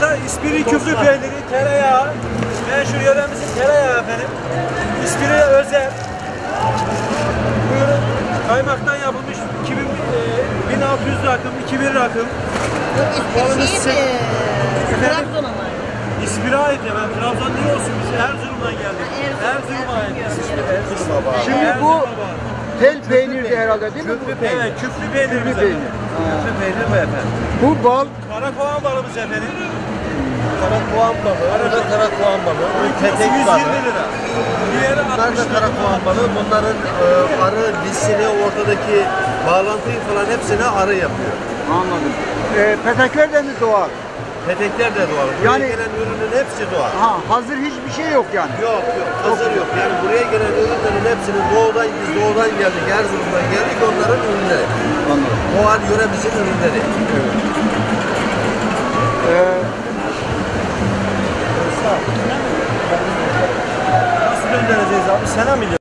İspiri küflü peyniri, tereyağı. Meşhur yöremizin tereyağı efendim. İspiri özel. Buyurun. Kaymaktan yapılmış 2000, e, 1600 rakım, 2000 rakım. Balımız sık. mi? Trabzon'a mı? İspir'e ait ya. Ben Trabzon niye olsun biz Erzurum'dan geldik. Erzurum, Erzurum'a ait. Erzurum. Şimdi bu tel peynirdi herhalde değil mi? bu? Evet, küflü peynirimiz Küflü peynir. Küflü peynir bu efendim. Bu bal Karakoğan balımız efendim. Karakoğan balığı, bu da karakoğan balığı, tetek 120 balığı. lira. Diğeri Bunlar 60 da karakoğan balığı. Bunların e, arı dişini, ortadaki bağlantıyı falan hepsini arı yapıyor. anladım. Ee, petekler de mi doğal? Petekler de doğal. Buraya Yani- gelen ürünün hepsi doğal. Ha hazır hiçbir şey yok yani. Yok yok, hazır yok. Yani buraya gelen ürünlerin hepsinin doğudan, biz doğudan geldik, Erzurum'dan geldik, onların ürünleri. Anladım. Doğal yöremizin ürünleri. Ee, abi? Sena milyon.